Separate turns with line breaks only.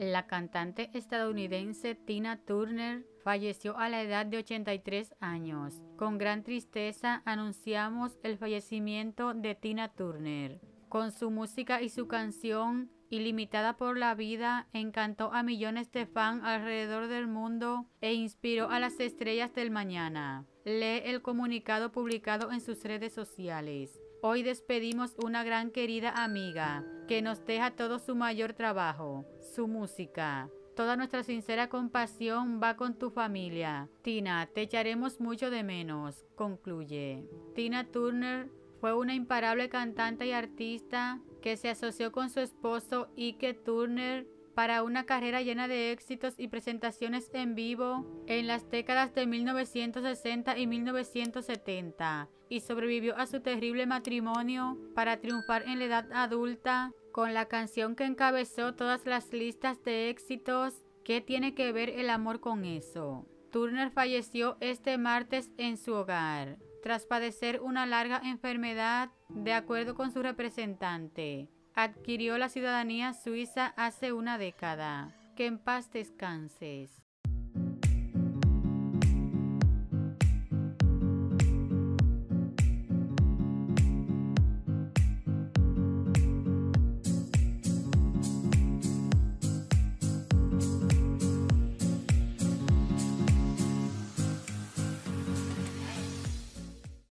La cantante estadounidense Tina Turner falleció a la edad de 83 años. Con gran tristeza anunciamos el fallecimiento de Tina Turner. Con su música y su canción Ilimitada por la vida, encantó a millones de fans alrededor del mundo e inspiró a las estrellas del mañana. Lee el comunicado publicado en sus redes sociales. Hoy despedimos una gran querida amiga que nos deja todo su mayor trabajo, su música. Toda nuestra sincera compasión va con tu familia. Tina, te echaremos mucho de menos, concluye. Tina Turner fue una imparable cantante y artista que se asoció con su esposo Ike Turner para una carrera llena de éxitos y presentaciones en vivo en las décadas de 1960 y 1970 y sobrevivió a su terrible matrimonio para triunfar en la edad adulta con la canción que encabezó todas las listas de éxitos ¿Qué tiene que ver el amor con eso? Turner falleció este martes en su hogar tras padecer una larga enfermedad de acuerdo con su representante adquirió la ciudadanía suiza hace una década. Que en paz descanses.